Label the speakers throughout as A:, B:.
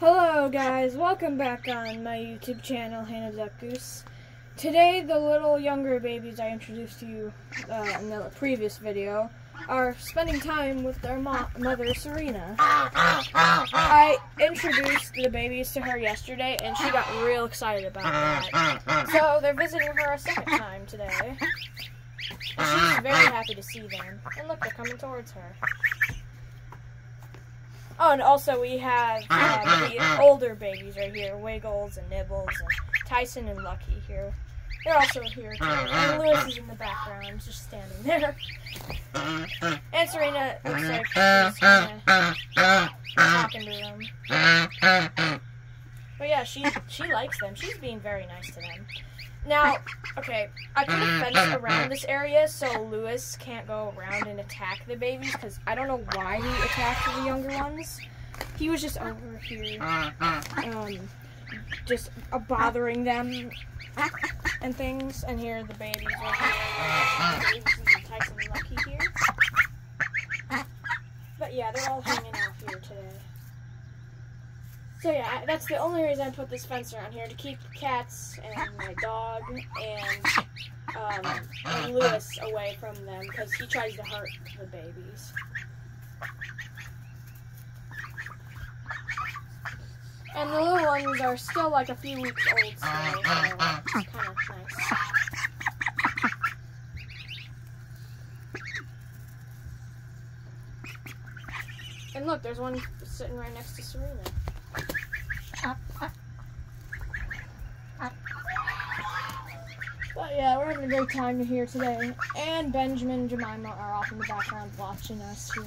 A: Hello guys, welcome back on my YouTube channel, Hannah Duckgoose. Today, the little younger babies I introduced to you uh, in the previous video are spending time with their mo mother, Serena. I introduced the babies to her yesterday, and she got real excited about that. So, they're visiting her a second time today. And she's very happy to see them. And look, they're coming towards her. Oh, and also we have uh, the older babies right here, Wiggles and Nibbles, and Tyson and Lucky here. They're also here too. And Lewis is in the background, just standing there. And Serena looks like she's kinda talking to them. But yeah, she she likes them. She's being very nice to them. Now, okay, I put a fence around this area so Lewis can't go around and attack the babies because I don't know why he attacked the younger ones. He was just over here, um, just uh, bothering them and things. And here are the babies right here. Tyson Lucky here. But yeah, they're all hanging. So yeah, that's the only reason I put this fence around here to keep cats and my dog and um, Lewis away from them because he tries to hurt the babies. And the little ones are still like a few weeks old so it's kind of nice. And look, there's one sitting right next to Serena. But yeah, we're having a great time here today. And Benjamin and Jemima are off in the background watching us here.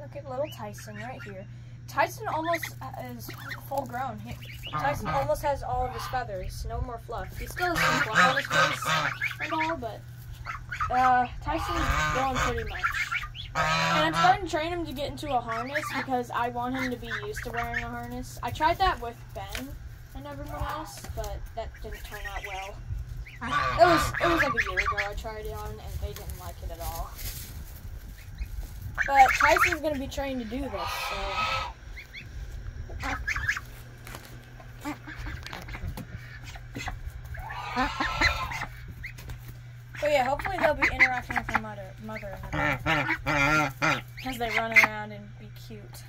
A: Look at little Tyson right here. Tyson almost is full grown. He, Tyson almost has all of his feathers. No more fluff. He still has some fluff on his face uh, Tyson's growing pretty much. And I'm starting to train him to get into a harness because I want him to be used to wearing a harness. I tried that with Ben and everyone else, but that didn't turn out well. It was it was like a year ago I tried it on and they didn't like it at all. But Tyson's gonna be trained to do this, so hopefully they'll be interacting with their mother, mother as they run around and be cute.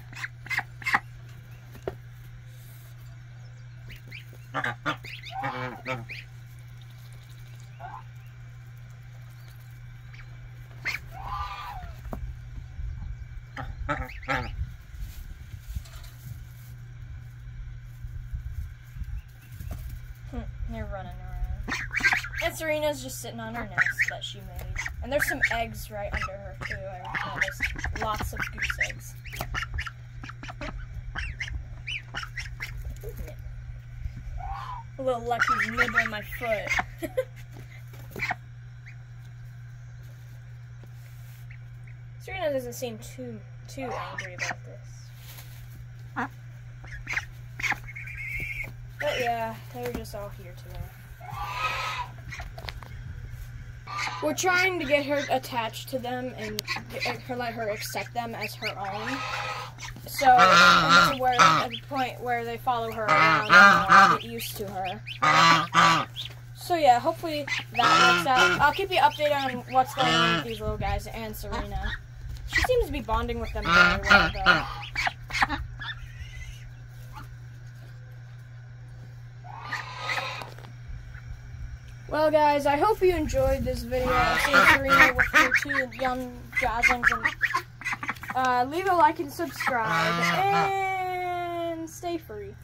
A: Hmm, They're running around. And Serena's just sitting on her nest that she made. And there's some eggs right under her too. I noticed lots of goose eggs. A little Lucky's nibbling my foot. Serena doesn't seem too too angry about this. But yeah, they're just all here today. We're trying to get her attached to them and get her, let her accept them as her own. So, ah, ah, to ah, where at the point where they follow her around and get used to her. So yeah, hopefully that works out. I'll keep you updated on what's going on with these little guys and Serena. She seems to be bonding with them very well, though. Well, guys, I hope you enjoyed this video of seeing Serena with two young goslings. And, uh, leave a like and subscribe, and stay free.